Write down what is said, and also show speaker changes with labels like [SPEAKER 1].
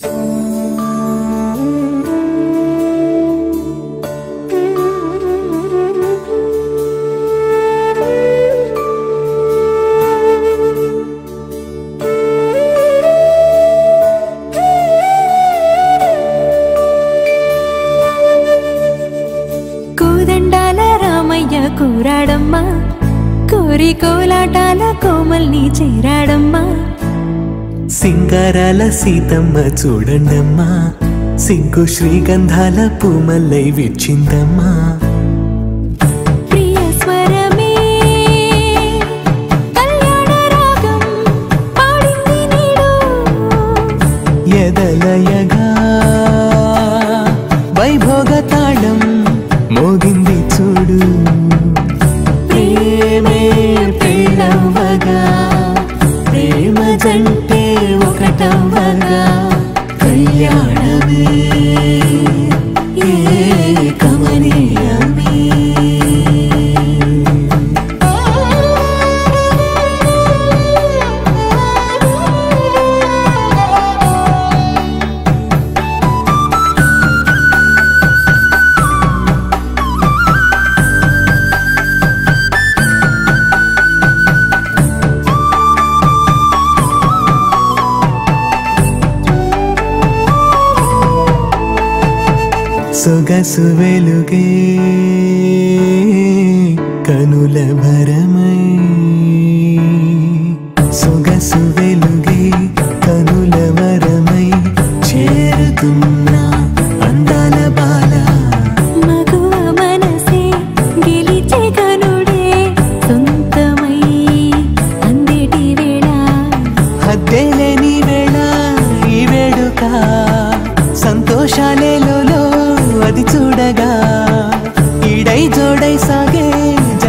[SPEAKER 1] కోదండాల కూరాడమ్మా. కోరి కోలాటాల కోమల్ని చేరాడమ్మా.
[SPEAKER 2] సింగారాల సీతమ్మ చూడండమ్మా. సిగ్గు శ్రీగంధాల పూమల్లై విచ్చిందమ్మా ఎదలయగా వైభోగ తాళం మోగింది చూడు. ప్రేమే పెళ్ళవగా ప్రేమ జంటే Tabanga. సొగసు వెలుగే కనుల భరమై